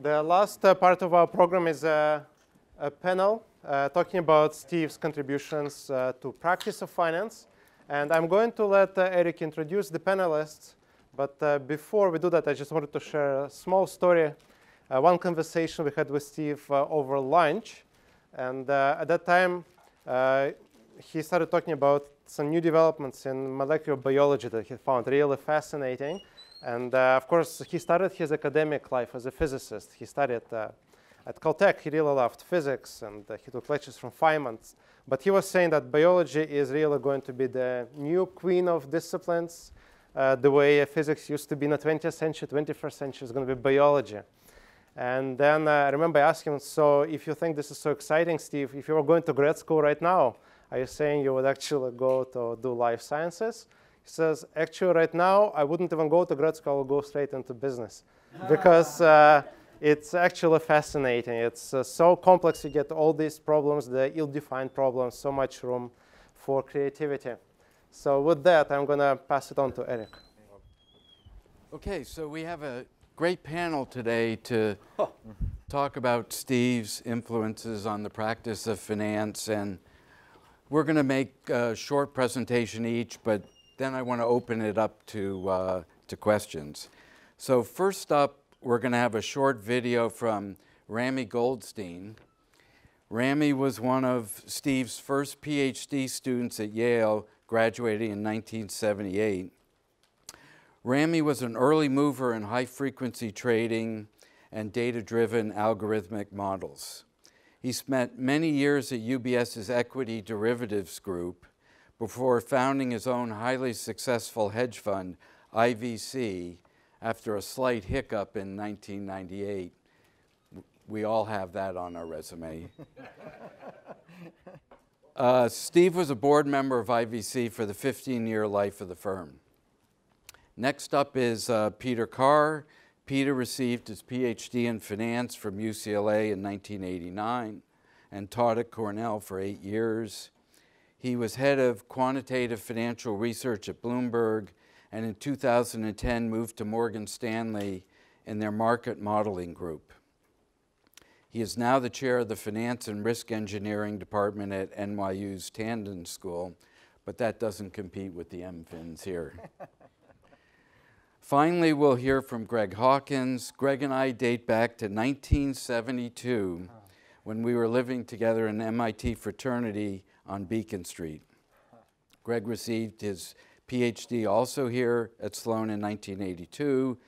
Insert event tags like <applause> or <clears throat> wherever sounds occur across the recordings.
The last uh, part of our program is uh, a panel uh, talking about Steve's contributions uh, to practice of finance. And I'm going to let uh, Eric introduce the panelists. But uh, before we do that, I just wanted to share a small story. one conversation we had with Steve over lunch. And at that time, he started talking about some new developments in molecular biology that he found really fascinating. And uh, of course, he started his academic life as a physicist. He studied uh, at Caltech. He really loved physics, and uh, he took lectures from Feynman. But he was saying that biology is really going to be the new queen of disciplines. Uh, the way physics used to be in the 20th century, 21st century is going to be biology. And then uh, I remember asking him, so if you think this is so exciting, Steve, if you were going to grad school right now, are you saying you would actually go to do life sciences? He says, actually, right now, I wouldn't even go to grad school, I would go straight into business. because uh, it's actually fascinating. It's uh, so complex. You get all these problems, the ill-defined problems, so much room for creativity. So with that, I'm going to pass it on to Eric. Okay, so we have a great panel today to talk about Steve's influences on the practice of finance. And we're going to make a short presentation each, but then I want to open it up to, uh, to questions. So first up, we're going to have a short video from Ramy Goldstein. Ramy was one of Steve's first PhD students at Yale, graduating in 1978. Ramy was an early mover in high frequency trading and data driven algorithmic models. He spent many years at UBS's equity derivatives group before founding his own highly successful hedge fund, IVC, after a slight hiccup in 1998. We all have that on our resume. <laughs> uh, Steve was a board member of IVC for the 15 year life of the firm. Next up is uh, Peter Carr. Peter received his PhD in finance from UCLA in 1989 and taught at Cornell for eight years. He was head of quantitative financial research at Bloomberg and in 2010 moved to Morgan Stanley in their market modeling group. He is now the chair of the Finance and Risk Engineering Department at NYU's Tandon School, but that doesn't compete with the MFINs here. <laughs> Finally, we'll hear from Greg Hawkins. Greg and I date back to 1972 when we were living together in MIT fraternity on Beacon Street. Greg received his PhD also here at Sloan in 1982,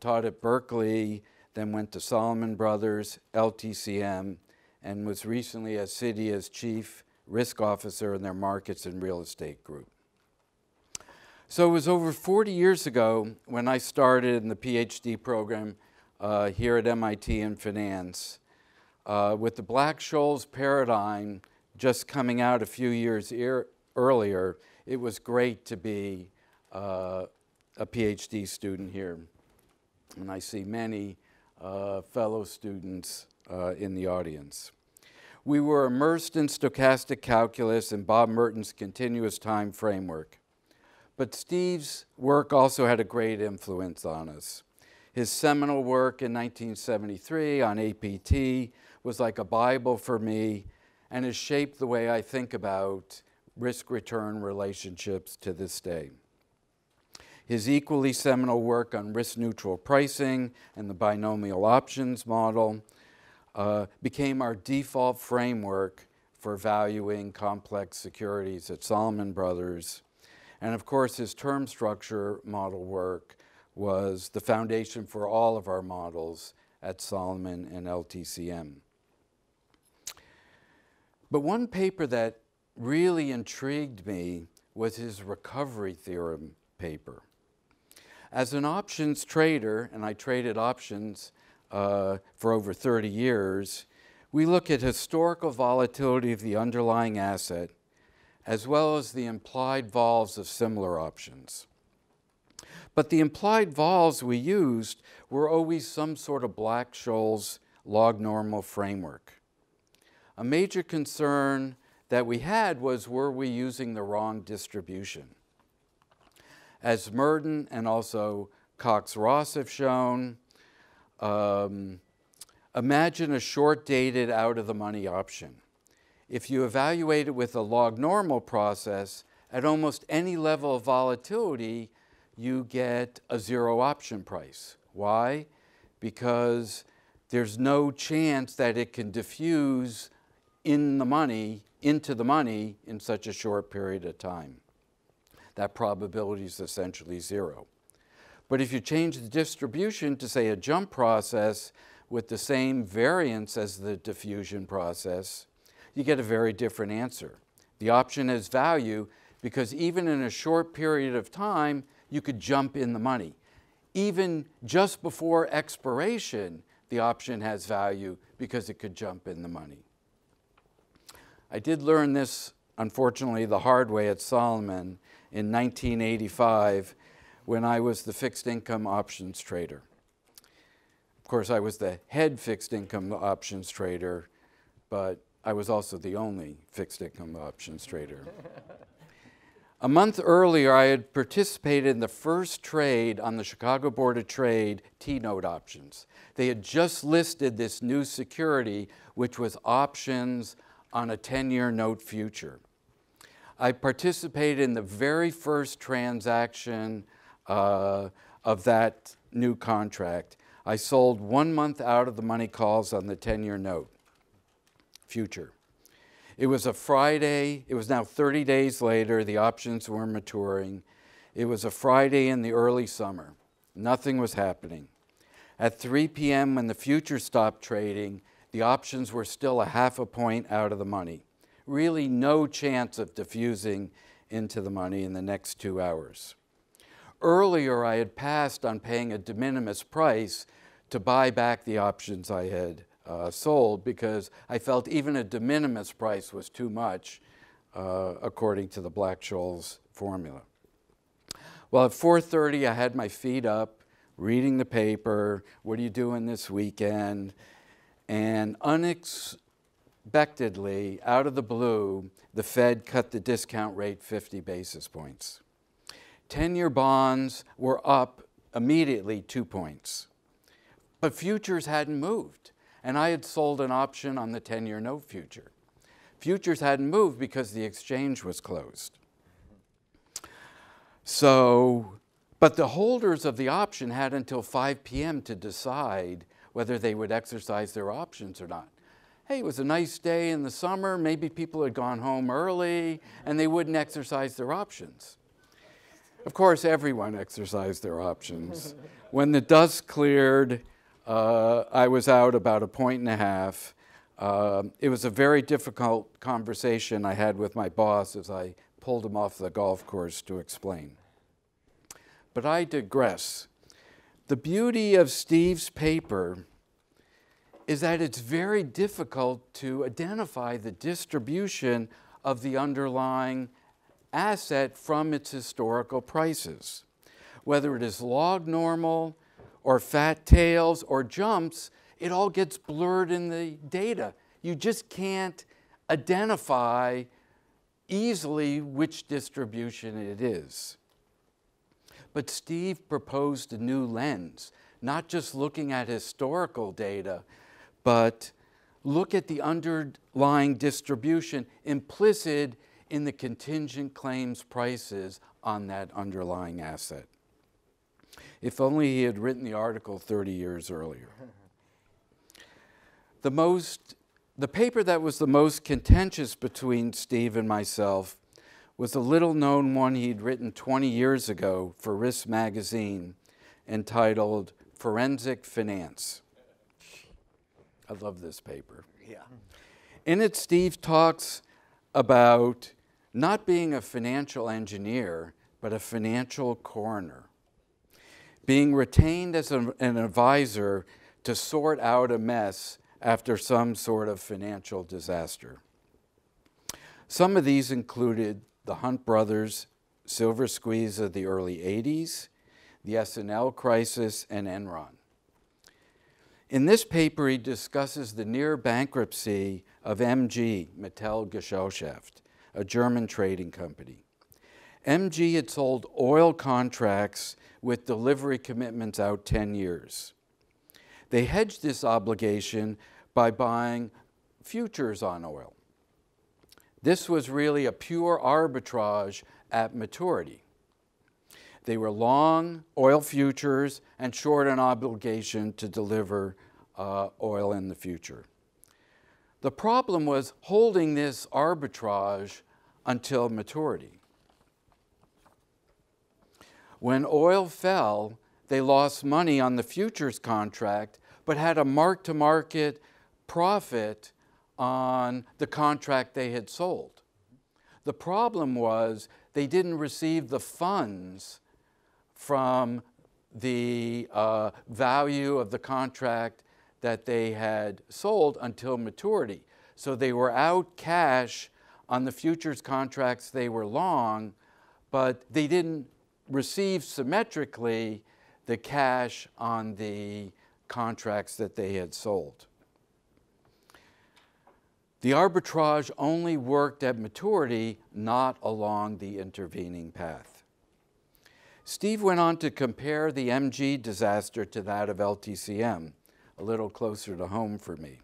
taught at Berkeley, then went to Salomon Brothers, LTCM, and was recently at Citi as Chief Risk Officer in their Markets and Real Estate Group. So it was over 40 years ago when I started in the PhD program uh, here at MIT in finance. Uh, with the Black-Scholes paradigm just coming out a few years earlier, it was great to be uh, a PhD student here. And I see many uh, fellow students uh, in the audience. We were immersed in stochastic calculus and Bob Merton's continuous time framework. But Steve's work also had a great influence on us. His seminal work in 1973 on APT was like a Bible for me and has shaped the way I think about risk return relationships to this day. His equally seminal work on risk neutral pricing and the binomial options model uh, became our default framework for valuing complex securities at Salomon Brothers. And of course, his term structure model work was the foundation for all of our models at Salomon and LTCM. But one paper that really intrigued me was his recovery theorem paper. As an options trader, and I traded options uh, for over 30 years, we look at historical volatility of the underlying asset as well as the implied vols of similar options. But the implied vols we used were always some sort of Black-Scholes log normal framework. A major concern that we had was were we using the wrong distribution? As Merton and also Cox Ross have shown, um, Imagine a short dated out of the money option. If you evaluate it with a log normal process, at almost any level of volatility, you get a zero option price. Why? Because there's no chance that it can diffuse in the money, into the money in such a short period of time. That probability is essentially zero. But if you change the distribution to say a jump process with the same variance as the diffusion process, you get a very different answer. The option has value because even in a short period of time, you could jump in the money. Even just before expiration, the option has value because it could jump in the money. I did learn this, unfortunately, the hard way at Salomon in 1985 when I was the fixed income options trader. Of course, I was the head fixed income options trader, but I was also the only fixed income options trader. A month earlier, I had participated in the first trade on the Chicago Board of Trade T note options. They had just listed this new security, which was options on a 10 year note future. I participated in the very first transaction uh, of that new contract. I sold one month out of the money calls on the 10 year note future. It was a Friday. It was now 30 days later. The options were maturing. It was a Friday in the early summer. Nothing was happening. At 3 p.m., when the future stopped trading, the options were still a half a point out of the money. Really, no chance of diffusing into the money in the next two hours. Earlier, I had passed on paying a de minimis price to buy back the options I had uh, sold because I felt even a de minimis price was too much uh, according to the Black-Scholes formula. Well, at 4.30, I had my feet up, reading the paper, what are you doing this weekend? And unexpectedly, out of the blue, the Fed cut the discount rate 50 basis points. 10-year bonds were up immediately two points. But futures hadn't moved and I had sold an option on the 10 year note future. Futures hadn't moved because the exchange was closed. So, but the holders of the option had until 5 p.m. to decide whether they would exercise their options or not. Hey, it was a nice day in the summer. Maybe people had gone home early and they wouldn't exercise their options. Of course, everyone exercised their options. <laughs> when the dust cleared uh, I was out about a point and a half. Uh, it was a very difficult conversation I had with my boss as I pulled him off the golf course to explain. But I digress. The beauty of Steve's paper is that it's very difficult to identify the distribution of the underlying asset from its historical prices. Whether it is log normal, or fat tails or jumps, it all gets blurred in the data. You just can't identify easily which distribution it is. But Steve proposed a new lens, not just looking at historical data, but look at the underlying distribution implicit in the contingent claims prices on that underlying asset. If only he had written the article 30 years earlier. the most the paper that was the most contentious between Steve and myself was a little known one he'd written 20 years ago for Risk Magazine entitled Forensic Finance. I love this paper. Yeah. In it, Steve talks about not being a financial engineer, but a financial coroner being retained as an, an advisor to sort out a mess after some sort of financial disaster. Some of these included the Hunt brothers' silver squeeze of the early 80s, the S&L crisis, and Enron. In this paper, he discusses the near bankruptcy of MG, Metallgesellschaft, a German trading company. MG had sold oil contracts with delivery commitments out 10 years. They hedged this obligation by buying futures on oil. This was really a pure arbitrage at maturity. They were long oil futures and short an obligation to deliver uh, oil in the future. The problem was holding this arbitrage until maturity. When oil fell, they lost money on the futures contract, but had a mark to market profit on the contract they had sold. The problem was they didn't receive the funds from the uh, value of the contract that they had sold until maturity. So they were out cash on the futures contracts they were long, but they didn't receive symmetrically the cash on the contracts that they had sold. The arbitrage only worked at maturity, not along the intervening path. Steve went on to compare the MG disaster to that of LTCM, a little closer to home for me.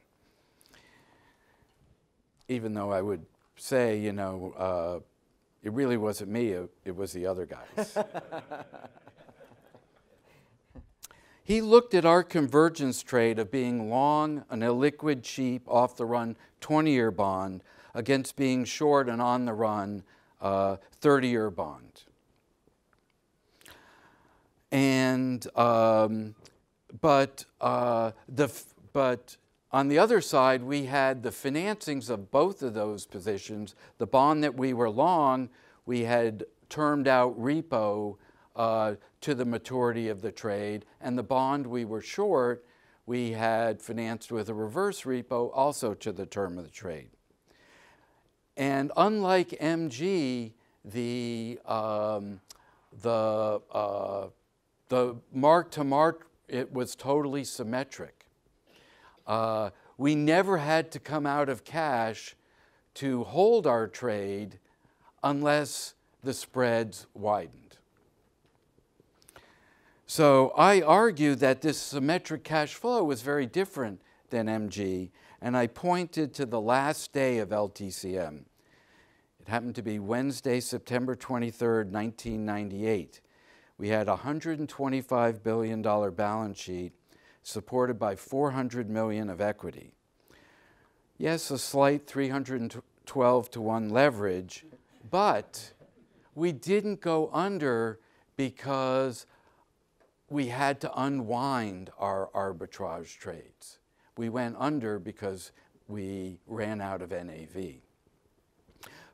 Even though I would say, you know, uh, it really wasn't me, it, it was the other guys. <laughs> he looked at our convergence trade of being long an illiquid, cheap, off the run 20 year bond against being short and on the run 30 uh, year bond. And, um, but, uh, the, but on the other side, we had the financings of both of those positions. The bond that we were long, we had termed out repo uh, to the maturity of the trade, and the bond we were short, we had financed with a reverse repo also to the term of the trade. And unlike MG, the, um, the, uh, the mark to mark, it was totally symmetric. Uh, we never had to come out of cash to hold our trade unless the spreads widened. So I argue that this symmetric cash flow was very different than MG, and I pointed to the last day of LTCM. It happened to be Wednesday, September 23, 1998. We had a $125 billion balance sheet supported by 400 million of equity. Yes, a slight 312 to 1 leverage, but we didn't go under because we had to unwind our arbitrage trades. We went under because we ran out of NAV.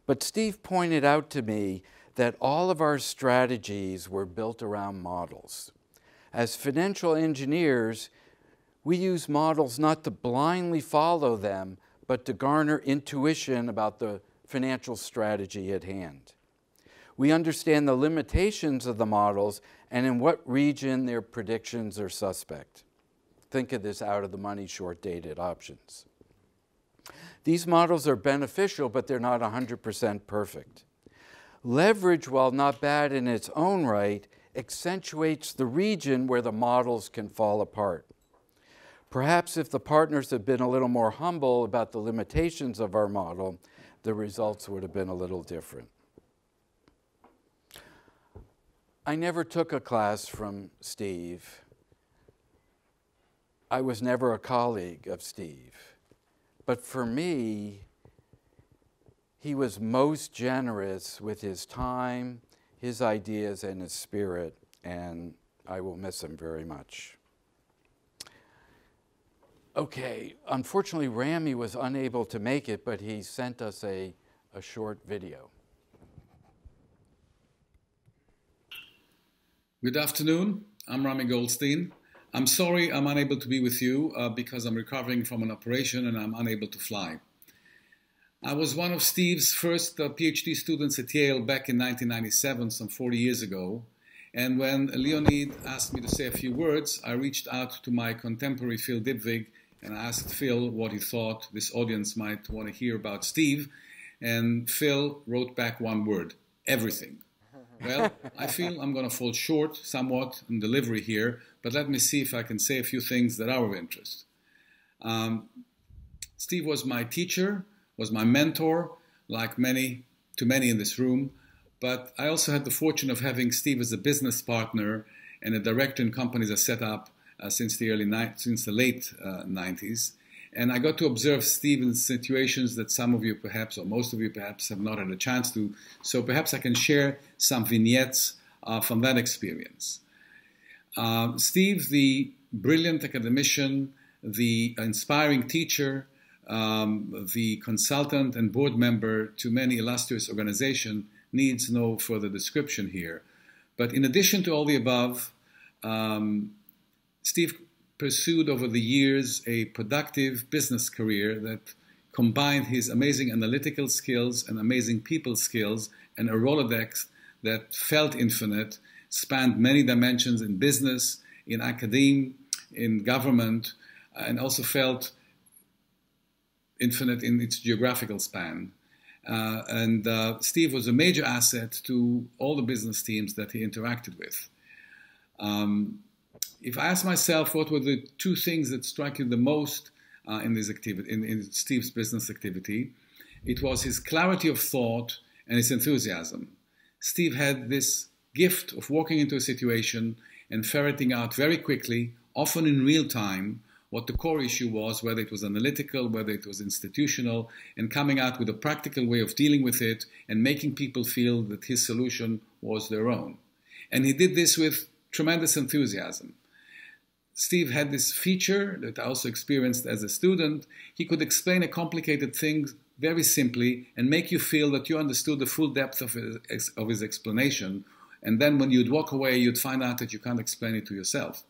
But Steve pointed out to me that all of our strategies were built around models. As financial engineers, we use models not to blindly follow them, but to garner intuition about the financial strategy at hand. We understand the limitations of the models and in what region their predictions are suspect. Think of this out of the money short dated options. These models are beneficial, but they're not 100% perfect. Leverage, while not bad in its own right, accentuates the region where the models can fall apart. Perhaps if the partners had been a little more humble about the limitations of our model, the results would have been a little different. I never took a class from Steve. I was never a colleague of Steve. But for me, he was most generous with his time, his ideas, and his spirit, and I will miss him very much. Okay, unfortunately, Ramy was unable to make it, but he sent us a, a short video. Good afternoon. I'm Ramy Goldstein. I'm sorry I'm unable to be with you uh, because I'm recovering from an operation and I'm unable to fly. I was one of Steve's first uh, PhD students at Yale back in 1997, some 40 years ago. And when Leonid asked me to say a few words, I reached out to my contemporary Phil Dybvig and I asked Phil what he thought this audience might want to hear about Steve. And Phil wrote back one word everything. Well, I feel I'm going to fall short somewhat in delivery here, but let me see if I can say a few things that are of interest. Um, Steve was my teacher, was my mentor, like many to many in this room. But I also had the fortune of having Steve as a business partner and a director in companies I set up uh, since the early since the late uh, 90s. And I got to observe Steve in situations that some of you perhaps, or most of you perhaps, have not had a chance to. So perhaps I can share some vignettes uh, from that experience. Uh, Steve, the brilliant academician, the inspiring teacher, um, the consultant and board member to many illustrious organizations, needs no further description here. But in addition to all the above, um, Steve pursued over the years a productive business career that combined his amazing analytical skills and amazing people skills and a Rolodex that felt infinite, spanned many dimensions in business, in academia, in government, and also felt infinite in its geographical span. Uh, and uh, Steve was a major asset to all the business teams that he interacted with. Um, if I ask myself what were the two things that struck you the most uh, in this activity, in, in, Steve's business activity, it was his clarity of thought and his enthusiasm. Steve had this gift of walking into a situation and ferreting out very quickly, often in real time, what the core issue was, whether it was analytical, whether it was institutional, and coming out with a practical way of dealing with it and making people feel that his solution was their own. And he did this with tremendous enthusiasm. Steve had this feature that I also experienced as a student. He could explain a complicated thing very simply and make you feel that you understood the full depth of his, of his explanation. And then when you'd walk away, you'd find out that you can't explain it to yourself.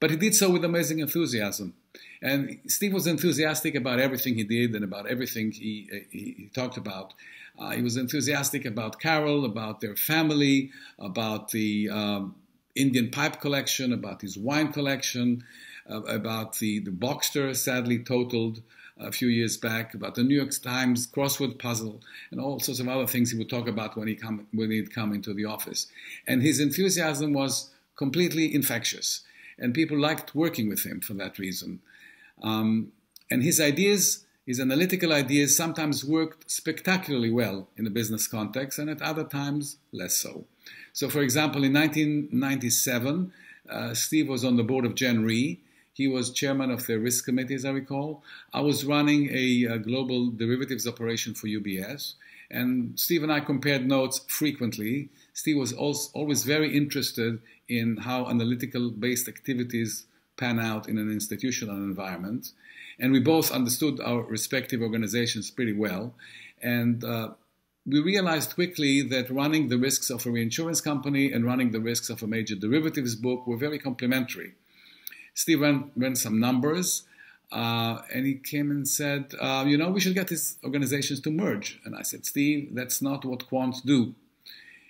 But he did so with amazing enthusiasm. And Steve was enthusiastic about everything he did and about everything he, he, he talked about. Uh, he was enthusiastic about Carol, about their family, about the um, Indian pipe collection, about his wine collection, uh, about the, the Boxster sadly totaled a few years back, about the New York Times crossword puzzle, and all sorts of other things he would talk about when he come when he'd come into the office. And his enthusiasm was completely infectious and people liked working with him for that reason. Um, and his ideas, his analytical ideas, sometimes worked spectacularly well in the business context, and at other times less so. So, for example, in 1997, uh, Steve was on the board of Gen Re. He was chairman of the risk committee, as I recall. I was running a, a global derivatives operation for UBS, and Steve and I compared notes frequently. Steve was also always very interested in how analytical based activities pan out in an institutional environment. And we both understood our respective organizations pretty well. And uh, we realized quickly that running the risks of a reinsurance company and running the risks of a major derivatives book were very complementary. Steve ran, ran some numbers. Uh, and he came and said, uh, you know, we should get these organizations to merge. And I said, Steve, that's not what quants do.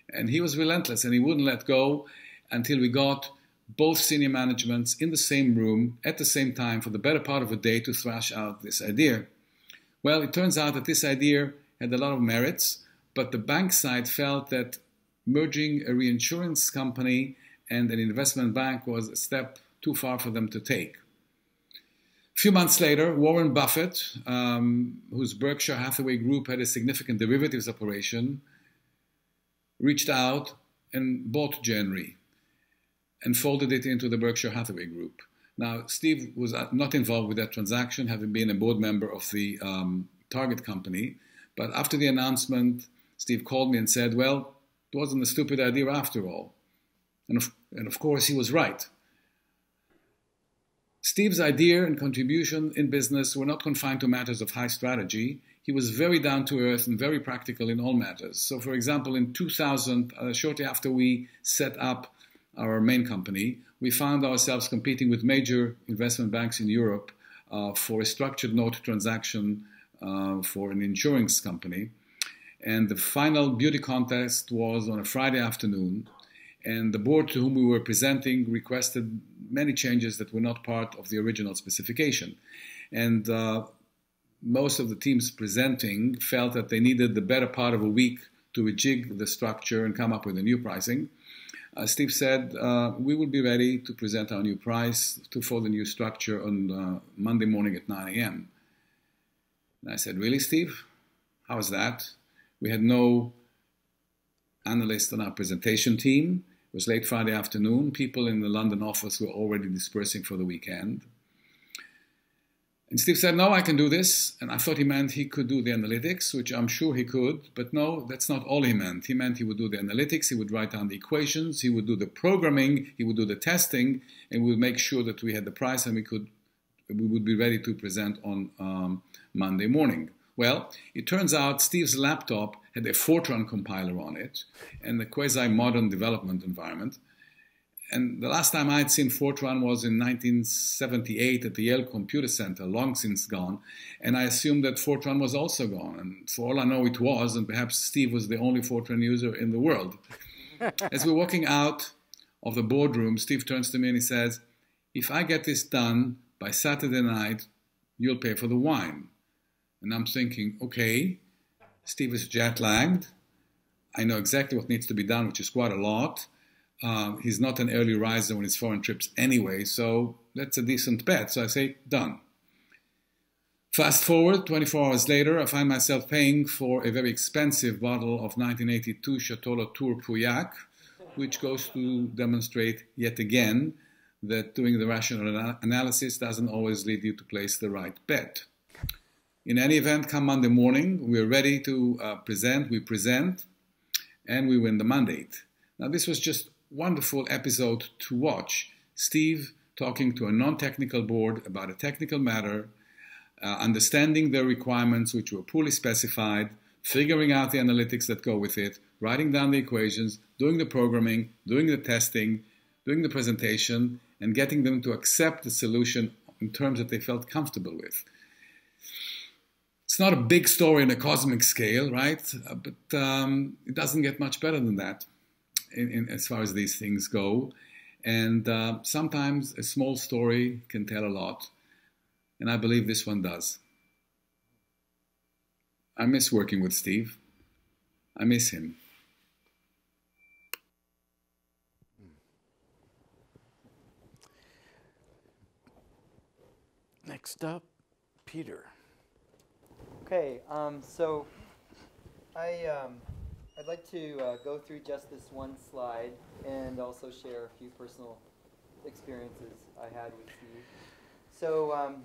And he was relentless and he wouldn't let go until we got both senior managements in the same room at the same time for the better part of a day to thrash out this idea. Well, it turns out that this idea had a lot of merits, but the bank side felt that merging a reinsurance company and an investment bank was a step too far for them to take. A few months later, Warren Buffett, um, whose Berkshire Hathaway group had a significant derivatives operation, reached out and bought Re and folded it into the Berkshire Hathaway Group. Now, Steve was not involved with that transaction, having been a board member of the um, target company. But after the announcement, Steve called me and said, Well, it wasn't a stupid idea after all. And of, and of course, he was right. Steve's idea and contribution in business were not confined to matters of high strategy. He was very down to earth and very practical in all matters. So, for example, in 2000, uh, shortly after we set up our main company, we found ourselves competing with major investment banks in Europe uh, for a structured note transaction uh, for an insurance company. And the final beauty contest was on a Friday afternoon. And the board to whom we were presenting requested many changes that were not part of the original specification. And uh, most of the teams presenting felt that they needed the better part of a week to rejig the structure and come up with a new pricing. Uh, Steve said, uh, we will be ready to present our new price to for the new structure on uh, Monday morning at 9 a.m. And I said, really, Steve? How is that? We had no analyst on our presentation team. It was late Friday afternoon. People in the London office were already dispersing for the weekend. And Steve said, No, I can do this. And I thought he meant he could do the analytics, which I'm sure he could. But no, that's not all he meant. He meant he would do the analytics, he would write down the equations, he would do the programming, he would do the testing, and we would make sure that we had the price and we could we would be ready to present on um, Monday morning. Well, it turns out Steve's laptop had a Fortran compiler on it and a quasi modern development environment. And the last time I had seen Fortran was in 1978 at the Yale Computer Center, long since gone. And I assumed that Fortran was also gone. And for all I know, it was. And perhaps Steve was the only Fortran user in the world. <laughs> As we're walking out of the boardroom, Steve turns to me and he says, If I get this done by Saturday night, you'll pay for the wine. And I'm thinking, okay, Steve is jet lagged. I know exactly what needs to be done, which is quite a lot. Uh, he's not an early riser on his foreign trips anyway, so that's a decent bet. So I say, done. Fast forward 24 hours later, I find myself paying for a very expensive bottle of 1982 Chateau Latour Pauillac, which goes to demonstrate yet again that doing the rational analysis doesn't always lead you to place the right bet. In any event, come Monday morning, we're ready to uh, present, we present, and we win the mandate. Now, this was just wonderful episode to watch. Steve talking to a non-technical board about a technical matter, uh, understanding the requirements which were poorly specified, figuring out the analytics that go with it, writing down the equations, doing the programming, doing the testing, doing the presentation, and getting them to accept the solution in terms that they felt comfortable with. It's not a big story on a cosmic scale, right? Uh, but um, it doesn't get much better than that in, in, as far as these things go. And uh, sometimes a small story can tell a lot. And I believe this one does. I miss working with Steve. I miss him. Next up, Peter. Okay, um, so I um, I'd like to uh, go through just this one slide and also share a few personal experiences I had with Steve. So um,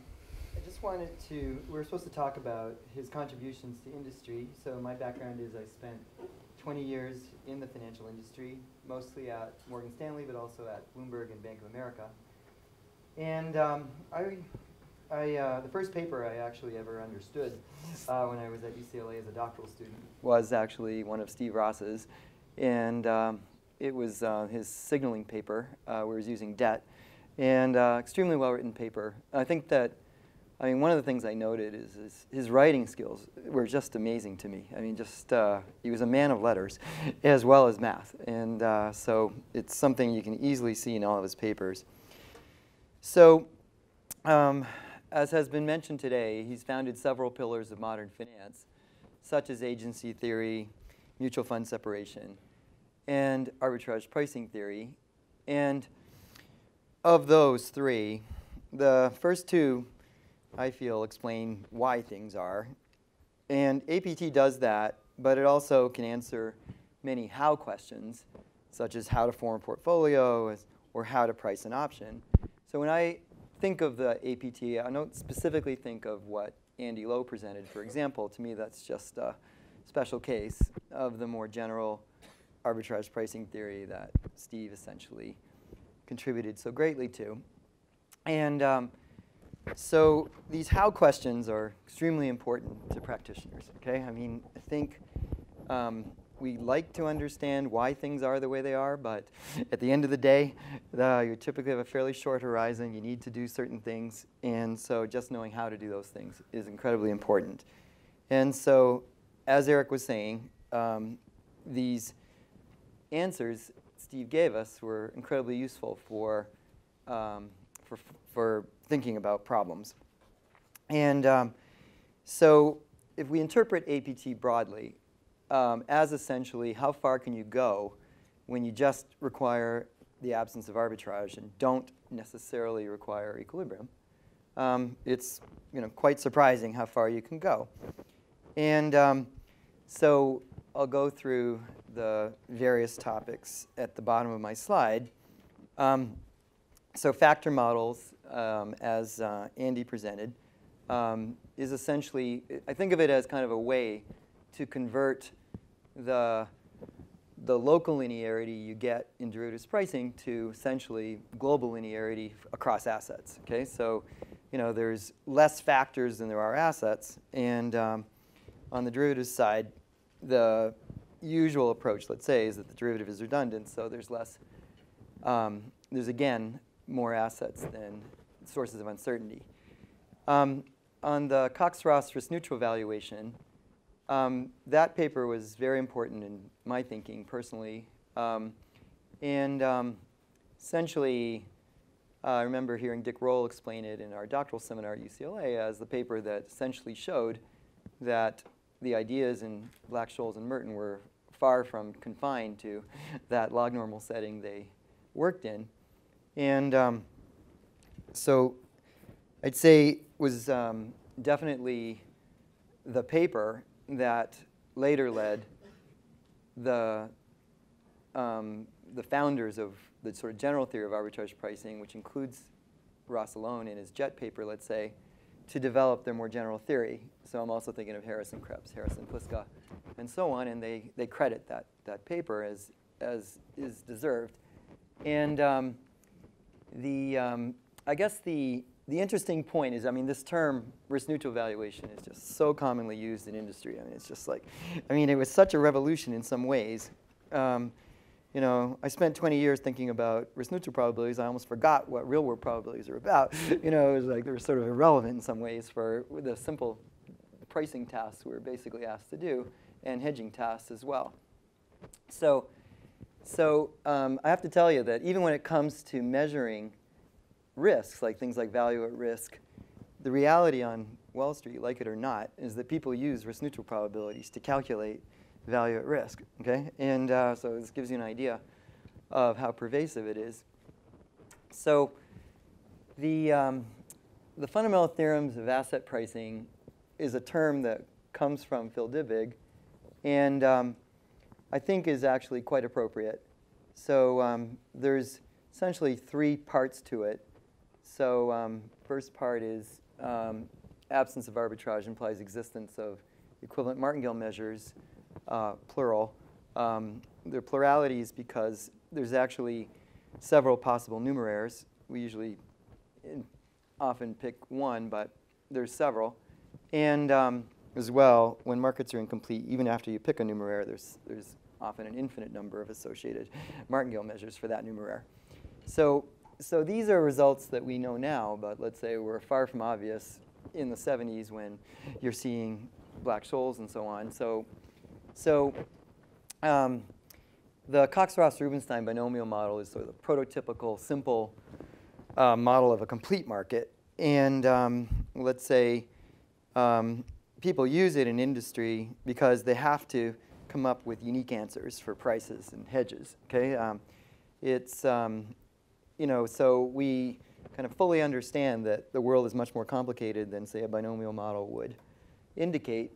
I just wanted to, we were supposed to talk about his contributions to industry. So my background is I spent 20 years in the financial industry, mostly at Morgan Stanley, but also at Bloomberg and Bank of America. And um, I I, uh, the first paper I actually ever understood uh, when I was at UCLA as a doctoral student was actually one of Steve Ross's. And um, it was uh, his signaling paper uh, where he was using debt. And uh, extremely well written paper. I think that, I mean, one of the things I noted is, is his writing skills were just amazing to me. I mean, just, uh, he was a man of letters <laughs> as well as math. And so it's something you can easily see in all of his papers. So, um, as has been mentioned today, he's founded several pillars of modern finance, such as agency theory, mutual fund separation, and arbitrage pricing theory. And of those three, the first two, I feel, explain why things are. And APT does that, but it also can answer many how questions, such as how to form a portfolio or how to price an option. So when I think of the APT, I don't specifically think of what Andy Lo presented, for example. To me, that's just a special case of the more general arbitrage pricing theory that Steve essentially contributed so greatly to. And um, so these how questions are extremely important to practitioners, okay? I mean, I think um, we like to understand why things are the way they are, but at the end of the day, uh, you typically have a fairly short horizon. You need to do certain things, and so just knowing how to do those things is incredibly important. And so, as Eric was saying, um, these answers Steve gave us were incredibly useful for, um, for, for thinking about problems. And um, so if we interpret APT broadly, um, as essentially how far can you go when you just require the absence of arbitrage and don't necessarily require equilibrium. Um, it's you know, quite surprising how far you can go. And um, so I'll go through the various topics at the bottom of my slide. Um, so factor models, um, as uh, Andy presented, um, is essentially, I think of it as kind of a way to convert the, the local linearity you get in derivatives pricing to essentially global linearity across assets. Okay, so you know there's less factors than there are assets, and um, on the derivatives side, the usual approach, let's say, is that the derivative is redundant, so there's less, um, there's again more assets than sources of uncertainty. Um, on the Cox-Ross risk neutral valuation, um, that paper was very important in my thinking personally. Um, and um, essentially, uh, I remember hearing Dick Roll explain it in our doctoral seminar at UCLA as the paper that essentially showed that the ideas in Black-Scholes and Merton were far from confined to <laughs> that log normal setting they worked in. And um, so I'd say was um, definitely the paper that later led the, um, the founders of the sort of general theory of arbitrage pricing, which includes Ross alone in his JET paper, let's say, to develop their more general theory. So I'm also thinking of Harris and Kreps, Harris and Pliska, and so on, and they, they credit that, that paper as, as is deserved. And um, the, um, I guess the, the interesting point is, I mean, this term risk neutral valuation is just so commonly used in industry. I mean, it's just like, I mean, it was such a revolution in some ways. Um, you know, I spent 20 years thinking about risk neutral probabilities. I almost forgot what real world probabilities are about. <laughs> you know, it was like they were sort of irrelevant in some ways for the simple pricing tasks we were basically asked to do and hedging tasks as well. So, so um, I have to tell you that even when it comes to measuring risks, like things like value at risk, the reality on Wall Street, like it or not, is that people use risk neutral probabilities to calculate value at risk. Okay, and uh, so this gives you an idea of how pervasive it is. So the um, the fundamental theorems of asset pricing is a term that comes from Phil Dybvig, and um, I think is actually quite appropriate. So um, there's essentially three parts to it. So um, first part is um, absence of arbitrage implies existence of equivalent martingale measures, uh, plural. Um, they're pluralities because there's actually several possible numeraires. We usually often pick one, but there's several. And um, as well, when markets are incomplete, even after you pick a numeraire, there's, there's often an infinite number of associated martingale measures for that numeraire. So, so these are results that we know now, but let's say were far from obvious in the 70s when you're seeing Black-Scholes and so on. So, so um, the Cox-Ross-Rubinstein binomial model is sort of the prototypical, simple uh, model of a complete market. And um, let's say um, people use it in industry because they have to come up with unique answers for prices and hedges. Okay, um, it's um, you know so we kind of fully understand that the world is much more complicated than say a binomial model would indicate.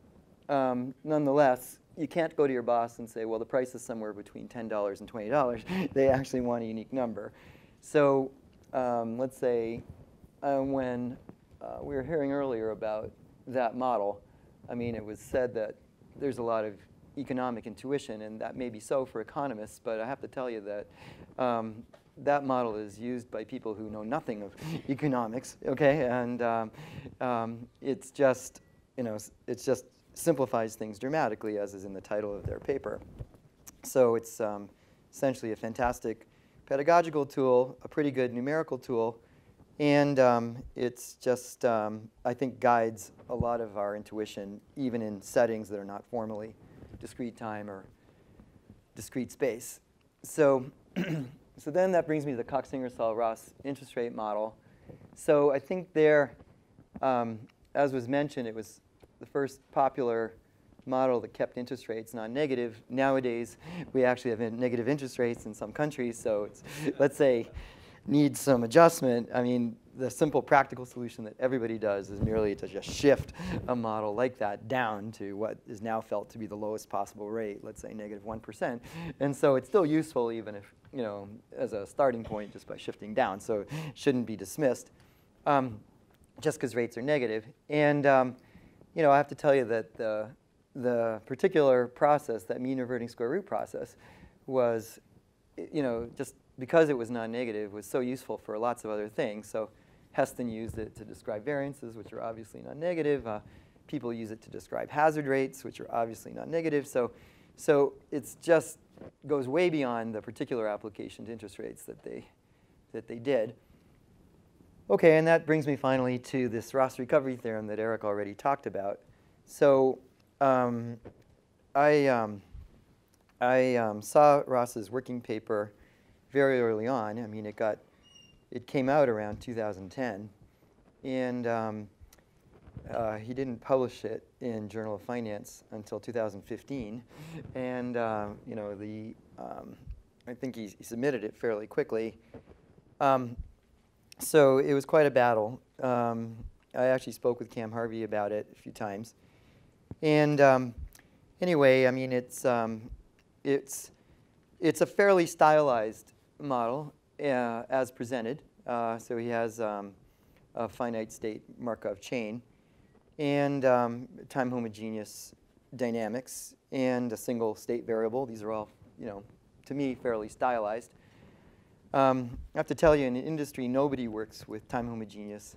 Um, nonetheless, you can't go to your boss and say, well, the price is somewhere between $10 and $20. <laughs> they actually want a unique number. So um, let's say uh, when uh, we were hearing earlier about that model, I mean, it was said that there's a lot of economic intuition, and that may be so for economists, but I have to tell you that um, that model is used by people who know nothing of <laughs> economics, okay? And um, um, it's just, you know, it's just simplifies things dramatically, as is in the title of their paper. So it's um, essentially a fantastic pedagogical tool, a pretty good numerical tool, and um, it's just, um, I think, guides a lot of our intuition, even in settings that are not formally discrete time or discrete space. So, <clears throat> so then that brings me to the Cox-Ingersoll-Ross interest rate model. So I think there, um, as was mentioned, it was the first popular model that kept interest rates non-negative. Nowadays, we actually have negative interest rates in some countries, so it's, let's say, needs some adjustment. I mean, the simple practical solution that everybody does is merely to just shift a model like that down to what is now felt to be the lowest possible rate, let's say negative 1. And so it's still useful even if, you know, as a starting point just by shifting down. So it shouldn't be dismissed um, just because rates are negative. And, um, you know, I have to tell you that the, the particular process, that mean reverting square root process, was, you know, just because it was non-negative, was so useful for lots of other things. So Heston used it to describe variances, which are obviously non-negative. Uh, people use it to describe hazard rates, which are obviously non-negative. So, so it's just goes way beyond the particular application to interest rates that they, that they did. Okay, and that brings me finally to this Ross recovery theorem that Eric already talked about. So um, I, um, I um, saw Ross's working paper very early on. I mean, it got, it came out around 2010, and um, uh, he didn't publish it in Journal of Finance until 2015, and uh, you know the, um, I think he, he, submitted it fairly quickly. Um, so it was quite a battle. Um, I actually spoke with Cam Harvey about it a few times, and um, anyway, I mean it's it's it's a fairly stylized model uh, as presented. Uh, so he has um, a finite state Markov chain and um, time homogeneous dynamics and a single state variable. These are all, you know, to me, fairly stylized. Um, I have to tell you, in the industry, nobody works with time homogeneous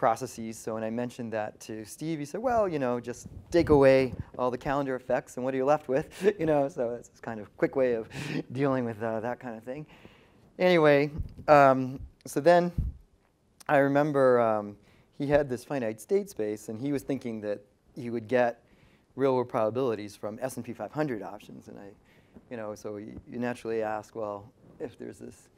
processes. So when I mentioned that to Steve, he said, well, you know, just take away all the calendar effects and what are you left with? <laughs> you know, so it's kind of a quick way of <laughs> dealing with uh, that kind of thing. Anyway, um, so then I remember um, he had this finite state space and he was thinking that he would get real world probabilities from S&P 500 options. And I, you know, so you naturally ask, well, if there's this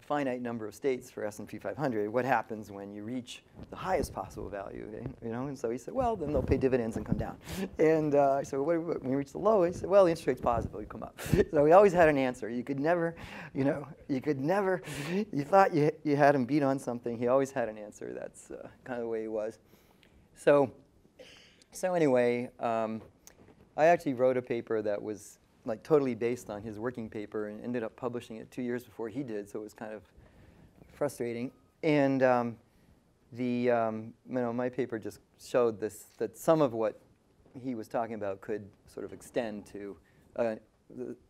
finite number of states for S&P 500, what happens when you reach the highest possible value, you know? And so he said, well, then they'll pay dividends and come down. And uh, what, when you reach the low, he said, well, the interest rate's positive, will come up. <laughs> so he always had an answer. You could never, you know, you could never, you thought you, you had him beat on something. He always had an answer. That's uh, kind of the way he was. So, so anyway, um, I actually wrote a paper that was like totally based on his working paper and ended up publishing it two years before he did, so it was kind of frustrating. And um, the, um, you know, my paper just showed this, that some of what he was talking about could sort of extend to uh,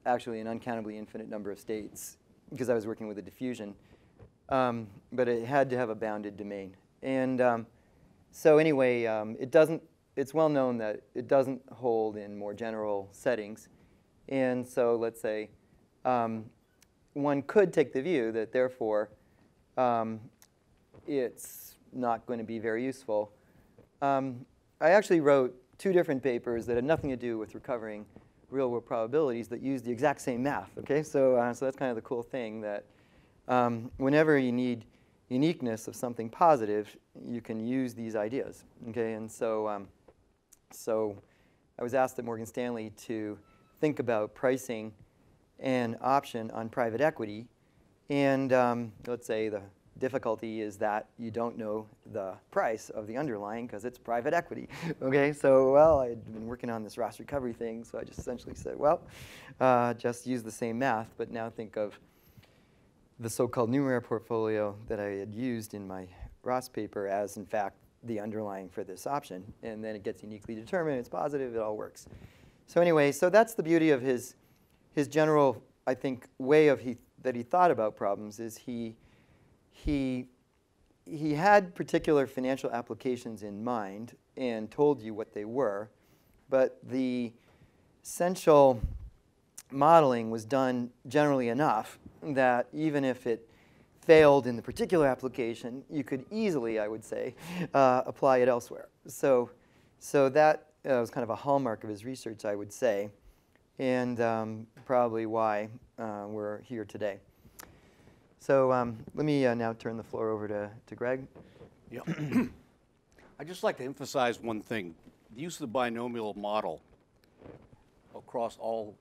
actually an uncountably infinite number of states because I was working with a diffusion. Um, but it had to have a bounded domain. And um, so anyway, um, it doesn't, it's well known that it doesn't hold in more general settings. And so let's say um, one could take the view that therefore um, it's not going to be very useful. Um, I actually wrote two different papers that had nothing to do with recovering real world probabilities that used the exact same math. Okay, so, uh, so that's kind of the cool thing that um, whenever you need uniqueness of something positive, you can use these ideas. Okay, and so, um, so I was asked at Morgan Stanley to think about pricing an option on private equity. And um, let's say the difficulty is that you don't know the price of the underlying because it's private equity. <laughs> okay, so well, I'd been working on this Ross recovery thing, so I just essentially said, well, uh, just use the same math, but now think of the so-called numeraire portfolio that I had used in my Ross paper as, in fact, the underlying for this option. And then it gets uniquely determined, it's positive, it all works. So anyway, so that's the beauty of his, his general, I think, way of he, that he thought about problems is he, he, he had particular financial applications in mind and told you what they were, but the essential modeling was done generally enough that even if it failed in the particular application, you could easily, I would say, uh, apply it elsewhere. So, so that uh, was kind of a hallmark of his research, I would say, and um, probably why uh, we're here today. So um, let me uh, now turn the floor over to, to Greg. Yeah. <clears throat> I'd just like to emphasize one thing. The use of the binomial model across all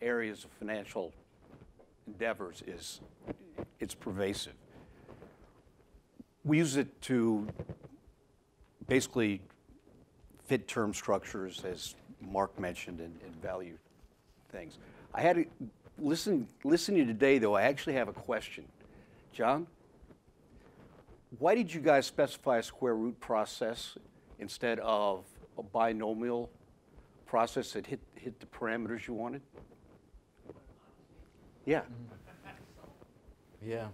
areas of financial endeavors is it's pervasive. We use it to basically fit term structures, as Mark mentioned, and, and value things. I had to listen listening to you today, though. I actually have a question, John. Why did you guys specify a square root process instead of a binomial process that hit hit the parameters you wanted? Yeah. Yeah.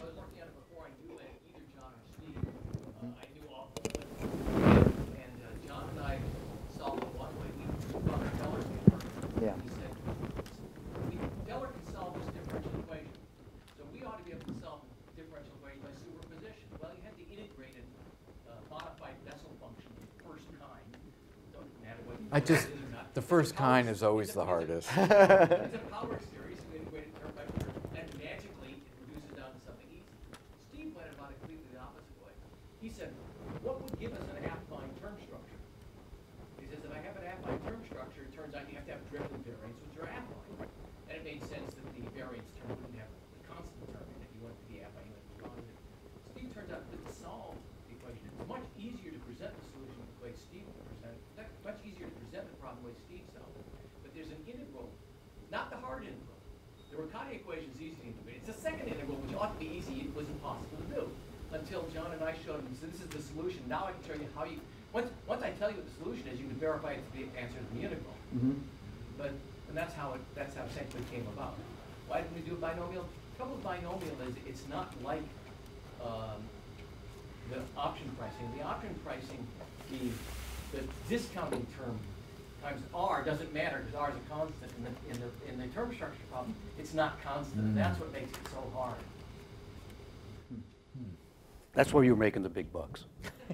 I was working on it before I knew it, either John or Steve. Uh, I knew all of it. And uh, John and I solved it one way. We thought Feller could work. Yeah. He said, "We- Feller can solve this differential equation. So we ought to be able to solve the differential equation by superposition. Well, you had the integrated, uh, modified Bessel function, the first kind. Don't matter what. I just, it is or not. the first kind is always It's a- the it's a- hardest. it's a power series, so integrated term by term, and magically it reduces down to something easy. Steve went about it completely the opposite way. He said, what would give us an affine term structure? He says, if I have an affine term structure, it turns out you have to have drift and variance, which are affine. And it made sense that the variance term wouldn't have the constant term in it, you want it to be affine, you want it to be positive. Steve turns out to solve the equation. It's much easier to present the solution the way Steve presented, it. much easier to present the problem the way Steve solved it. But there's an integral, not the hard integral. The Riccati equation is easy to integrate. It's the second integral, which ought to be easy, it was impossible to do. Until John and I showed him, so this is the solution. Now I can show you how you, once, once I tell you what the solution is, you can verify it's the answer to the integral. Mm-hmm. But, and that's how it, that's how essentially came about. Why didn't we do a binomial? Trouble with binomial is it's not like, um, the option pricing. The option pricing, the, the discounting term times R doesn't matter because R is a constant in the, in the, in the term structure problem. It's not constant, and that's what makes it so hard. Hmm. Hmm. That's where you're making the big bucks.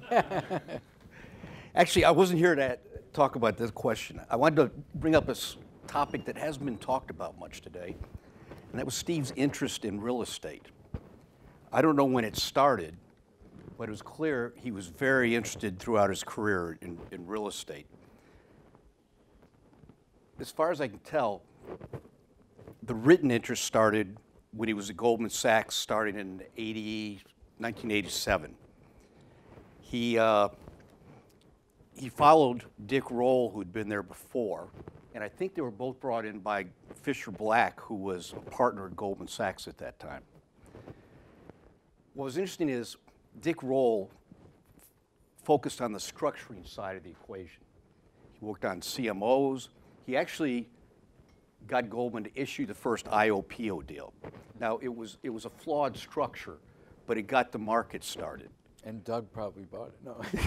<laughs> Actually, I wasn't here to talk about this question. I wanted to bring up a topic that hasn't been talked about much today, and that was Steve's interest in real estate. I don't know when it started, but it was clear he was very interested throughout his career in, in real estate. As far as I can tell, the written interest started when he was at Goldman Sachs, starting in 80, 1987. He, uh, he followed Dick Roll, who'd been there before, and I think they were both brought in by Fischer Black, who was a partner at Goldman Sachs at that time. What was interesting is Dick Roll focused on the structuring side of the equation. He worked on CMOs. He actually got Goldman to issue the first IOPO deal. Now, it was, it was a flawed structure, but it got the market started. And Doug probably bought it.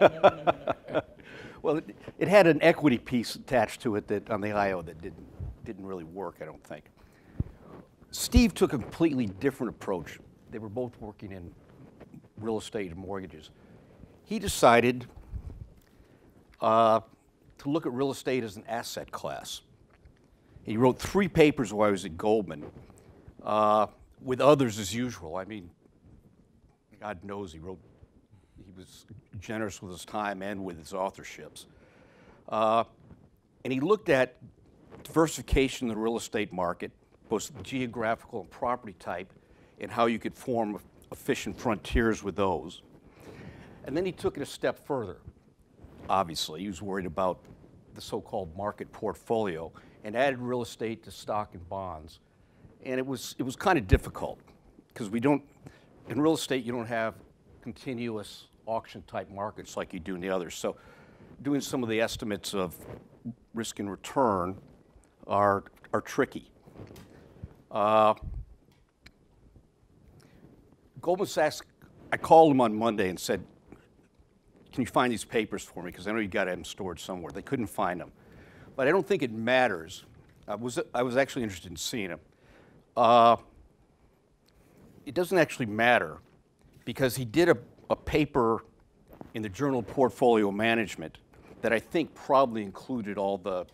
No. <laughs> Well, it, it had an equity piece attached to it that, on the IO that didn't, didn't really work, I don't think. Steve took a completely different approach. They were both working in real estate and mortgages. He decided uh, to look at real estate as an asset class. He wrote three papers while he was at Goldman, uh, with others as usual. I mean, God knows he wrote, he was generous with his time and with his authorships. Uh, and he looked at diversification in the real estate market, both geographical and property type, and how you could form efficient frontiers with those. And then he took it a step further. Obviously, he was worried about the so called market portfolio and added real estate to stock and bonds. And it was, it was kind of difficult because we don't, in real estate, you don't have continuous auction type markets like you do in the others. So doing some of the estimates of risk and return are, are tricky. Uh, Goldman Sachs, I called them on Monday and said, Can you find these papers for me? Because I know you got them stored somewhere. They couldn't find them. But I don't think it matters. I was, I was actually interested in seeing them. Uh, it doesn't actually matter because he did a, a paper in the Journal Portfolio Management that I think probably included all the,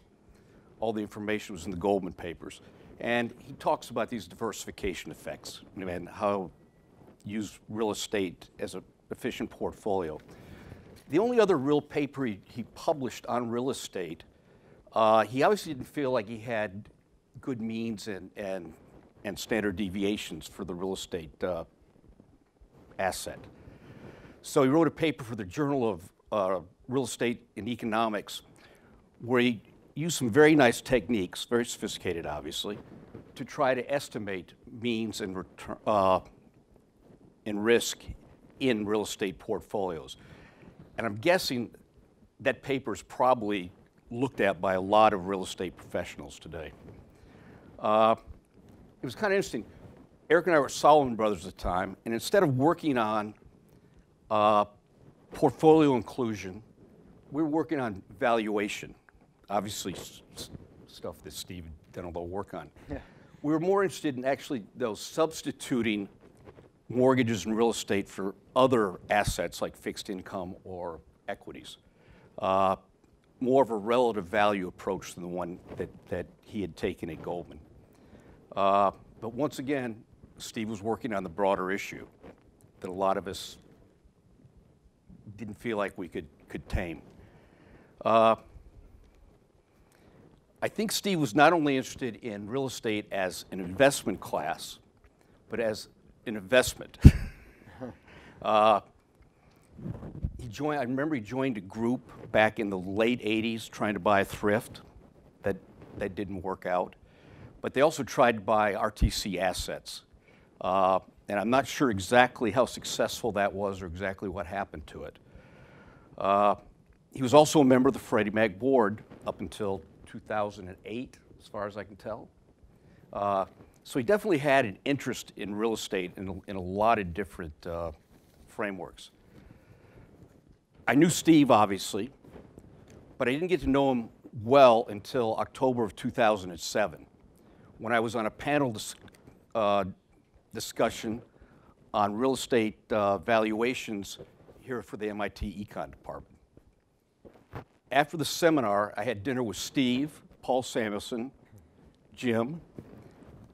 all the information was in the Goldman papers. And he talks about these diversification effects and how use real estate as an efficient portfolio. The only other real paper he, he published on real estate, uh, he obviously didn't feel like he had good means and, and, and standard deviations for the real estate uh, asset. So he wrote a paper for the Journal of uh, Real Estate and Economics where he used some very nice techniques, very sophisticated obviously, to try to estimate means and, return, uh, and risk in real estate portfolios. And I'm guessing that paper is probably looked at by a lot of real estate professionals today. Uh, it was kind of interesting. Eric and I were Salomon Brothers at the time, and instead of working on uh, portfolio inclusion, we were working on valuation. Obviously, stuff that Steve done a little work on. Yeah. We were more interested in actually, though, substituting mortgages and real estate for other assets like fixed income or equities. Uh, more of a relative value approach than the one that, that he had taken at Goldman. Uh, but once again, Steve was working on the broader issue that a lot of us didn't feel like we could, could tame. Uh, I think Steve was not only interested in real estate as an investment class, but as an investment. <laughs> uh, he joined, I remember he joined a group back in the late 80s trying to buy a thrift. That, that didn't work out. But they also tried to buy RTC assets. Uh, and I'm not sure exactly how successful that was or exactly what happened to it. Uh, he was also a member of the Freddie Mac board up until 2008, as far as I can tell. Uh, so he definitely had an interest in real estate in in a lot of different uh, frameworks. I knew Steve, obviously, but I didn't get to know him well until October of 2007, when I was on a panel dis uh, discussion on real estate uh, valuations here for the MIT Econ Department. After the seminar, I had dinner with Steve, Paul Samuelson, Jim,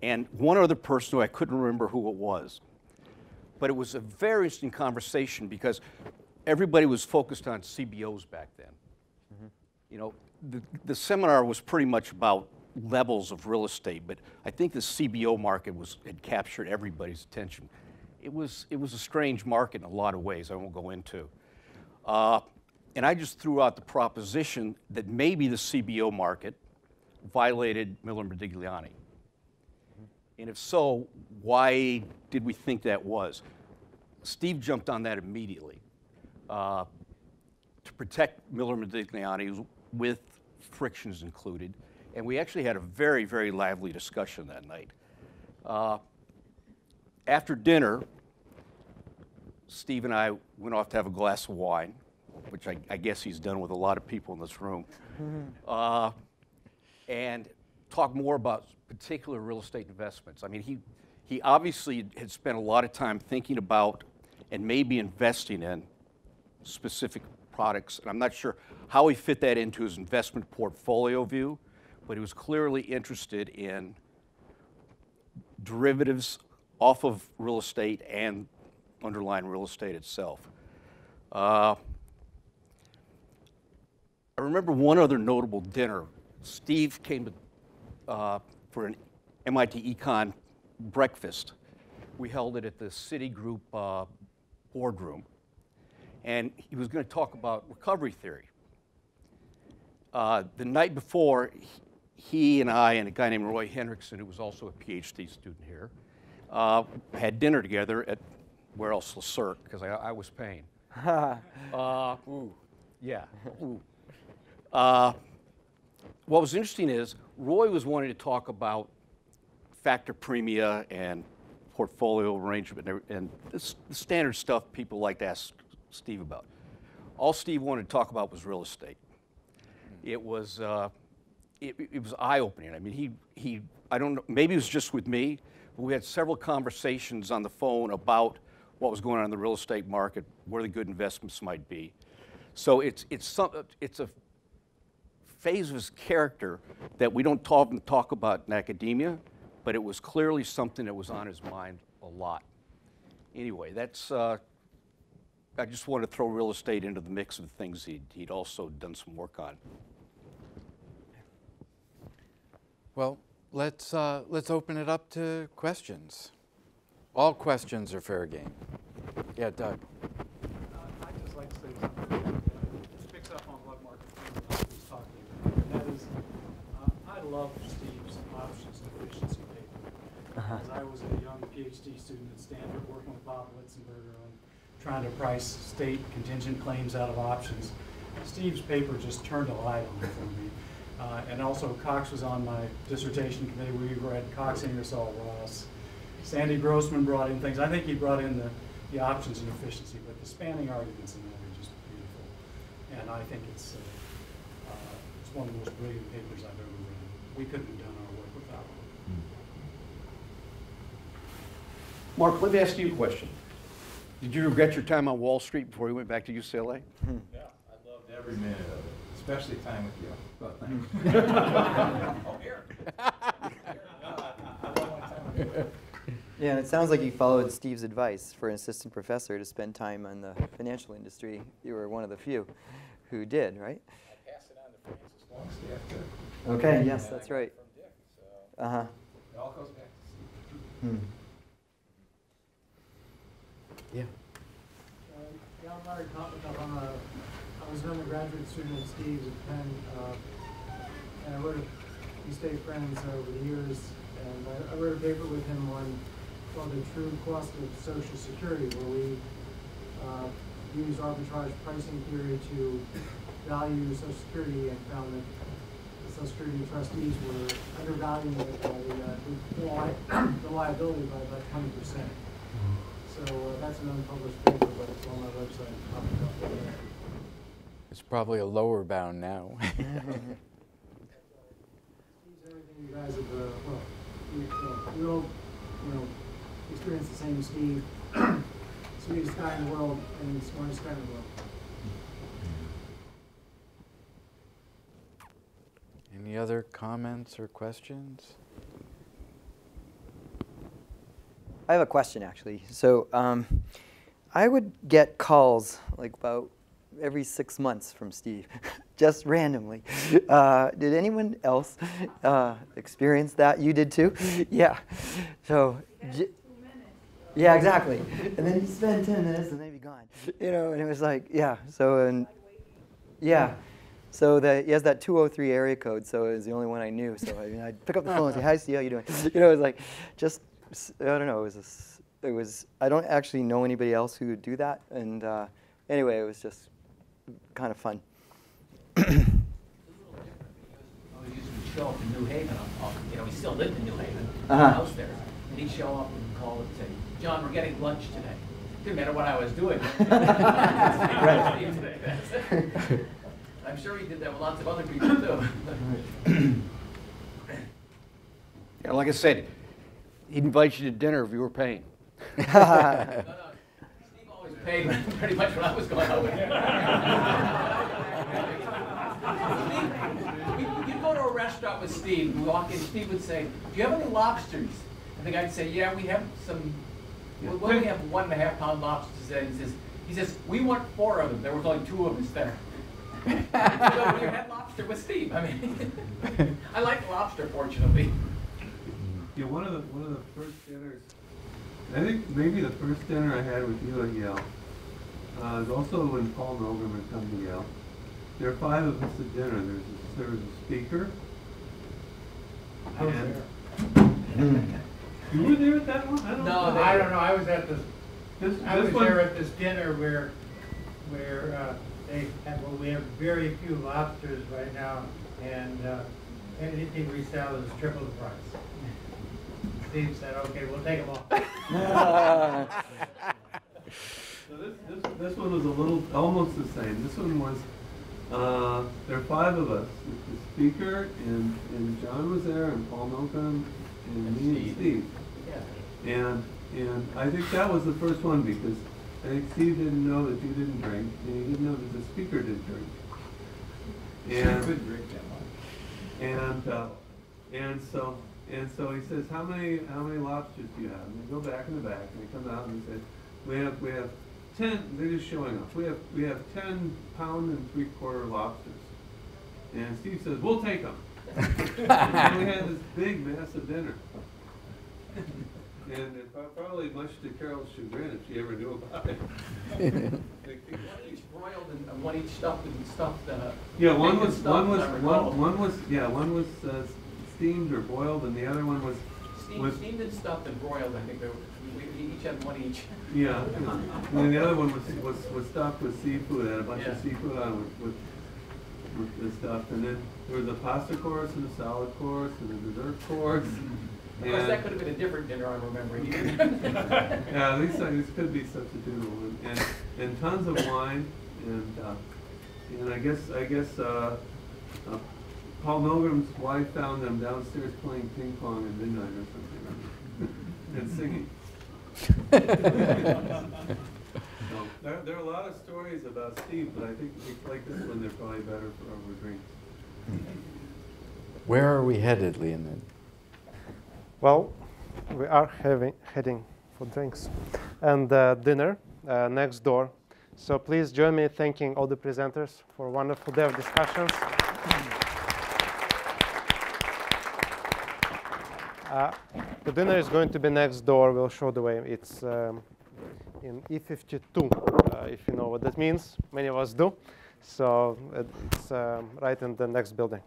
and one other person who I couldn't remember who it was. But it was a very interesting conversation because everybody was focused on CBOs back then. Mm-hmm. You know, the, the seminar was pretty much about levels of real estate, but I think the CBO market was, had captured everybody's attention. It was, it was a strange market in a lot of ways I won't go into. Uh, and I just threw out the proposition that maybe the CBO market violated Miller and Modigliani. And if so, why did we think that was? Steve jumped on that immediately uh, to protect Miller Modigliani with frictions included. And we actually had a very, very lively discussion that night. Uh, after dinner, Steve and I went off to have a glass of wine, which I, I guess he's done with a lot of people in this room, uh, and talk more about particular real estate investments. I mean, he, he obviously had spent a lot of time thinking about and maybe investing in specific products. And I'm not sure how he fit that into his investment portfolio view, but he was clearly interested in derivatives off of real estate and underlying real estate itself. Uh, I remember one other notable dinner. Steve came to uh, for an MIT Econ breakfast. We held it at the Citigroup uh, boardroom. And he was going to talk about recovery theory. Uh, the night before, he and I and a guy named Roy Henriksson, who was also a PhD student here, uh, had dinner together at where else Le Cirque, because I, I, was paying. <laughs> uh, ooh, yeah. Ooh. Uh, what was interesting is Roy was wanting to talk about factor premia and portfolio arrangement and, and this, the standard stuff people like to ask Steve about. All Steve wanted to talk about was real estate. It was, uh, it, it, was eye-opening. I mean, he, he, I don't know, maybe it was just with me, but we had several conversations on the phone about what was going on in the real estate market, where the good investments might be. So it's, it's, some, it's a phase of his character that we don't talk, talk about in academia, but it was clearly something that was on his mind a lot. Anyway, that's, uh, I just wanted to throw real estate into the mix of things he'd, he'd also done some work on. Well, let's, uh, let's open it up to questions. All questions are fair game. Yeah, Doug. Uh, I'd just like to say something up on what Mark was talking about. And that is, uh, I love Steve's options and efficiency paper. As I was a young PhD student at Stanford working with Bob Litzenberger on trying to price state contingent claims out of options, Steve's paper just turned a light on for me. Uh, and also Cox was on my dissertation committee. We read Cox, and Ingersoll, Ross. Sandy Grossman brought in things. I think he brought in the, the options and efficiency, but the spanning arguments in there are just beautiful. And I think it's, uh, uh, it's one of the most brilliant papers I've ever read. We couldn't have done our work without it. Mark, let me ask you a question. Did you regret your time on Wall Street before you went back to UCLA? <laughs> Yeah, I loved every minute of it, especially time with you. But thanks. <laughs> Oh, here. I love my time with you. Yeah, and it sounds like you followed Steve's advice for an assistant professor to spend time on the financial industry. You were one of the few who did, right? I passed it on to Francis Longstaff too. Okay, yes, And I that's got it right. Dick, so Uh huh. it all goes back to Steve. Hmm. Yeah. Uh, Yeah, I'm Larry Kotlikoff. I'm a, I was an undergraduate student at Steve's at Penn, uh, and I wrote a, we stayed friends over the years, and I, I wrote a paper with him on called the true cost of Social Security, where we uh, used arbitrage pricing theory to value Social Security and found that the Social Security trustees were undervaluing it by the, uh, the <coughs> the liability by about twenty percent. So uh, that's an unpublished paper, but it's on my website. I'll put it up there. It's probably a lower bound now. <laughs> Steve's everything you guys have, uh, well, we, you know, we all, you know, experience the same Steve. <clears throat> Sweetest guy in the world and the smartest guy in the world. Any other comments or questions? I have a question actually. So um, I would get calls like about every six months from Steve, <laughs> just randomly. Uh, did anyone else uh, experience that? You did too? <laughs> yeah. So. Yeah, exactly. And then you spend ten minutes and then be gone. You know, and it was like, yeah. So and yeah. So the, he has that 203 area code, so it was the only one I knew. So I mean, I'd pick up the phone and say, "Hi, Steve, how you doing?" <laughs> You know, it was like, just I don't know. It was a it was I don't actually know anybody else who would do that, and uh, anyway, it was just kind of fun. It's a little different because we used to show up in New Haven, on- on- you know, we still lived in New Haven, Uh-huh. house there. And he'd show up and call and say, John, we're getting lunch today. Didn't matter what I was doing. <laughs> Right. <laughs> I'm sure he did that with lots of other people too. Yeah, like I said, he'd invite you to dinner if you were paying. <laughs> No, no, Steve <laughs> paid pretty much what I was going out <laughs> with. Steve, You'd go to a restaurant with Steve, and walk in, Steve would say, do you have any lobsters? And the guy'd say, yeah, we have some, well, well, we have one and a half pound lobsters. And he says, he says, we want four of them. There was only two of us there. <laughs> so you had lobster with Steve. I mean, I like lobster, fortunately. Yeah, one of the one of the first dinners, I think maybe the first dinner I had with you at Yale, uh, was also when Paul Milgrom had come to Yale. There are five of us at dinner. There's a, there was a speaker. I was there. You were there at that one? I don't No, know. I don't know, I was at this, This, I this was one, there at this dinner where, where, uh, they had, well, we have very few lobsters right now, and, uh, anything we sell is triple the price. Steve said, okay, we'll take them all. <laughs> <laughs> so this, this, this one was a little, almost the same. This one was, uh, there are five of us. The speaker and, and John was there and Paul Milgrom and me and Steve. Yeah. And, and I think that was the first one because I think Steve didn't know that you didn't drink, and he didn't know that the speaker didn't drink. <laughs> And, couldn't drink that much. and, uh, and so, And so he says, how many, how many lobsters do you have? And they go back in the back, and they come out and they say, we have, we have ten, they're just showing off. We have, we have ten pound and three quarter lobsters. And Steve says, we'll take them. and we had this big, massive dinner. And it probably much to Carol's chagrin, if she ever knew about it. One each broiled and one each stuffed and stuffed, uh. Yeah, one was, one was, one, one was, yeah, one was uh, steamed or boiled, and the other one was, Steamed, was, steamed and stuffed and broiled, I think they were, each had one each. yeah. And then the other one was, was, was stuffed with seafood, had a bunch of seafood on with, with, with the stuff. And then there was a pasta course and a salad course and a dessert course. Of course, that could have been a different dinner I'm remembering. <laughs> <laughs> Yeah, these things could be substitutable, and, and, and tons of wine, and, uh, and I guess, I guess, uh, uh, Paul Milgrom's wife found them downstairs playing ping pong at midnight or something, <laughs> and singing. So, there, there are a lot of stories about Steve, but I think like this one, they're probably better for over drinks. Where are we headed, Leonid? Well, we are having, heading for drinks and uh, dinner uh, next door. So please join me in thanking all the presenters for a wonderful day of discussions. Uh, the dinner is going to be next door. We'll show the way. It's um, in E52, uh, if you know what that means. Many of us do. So uh, it's um, right in the next building.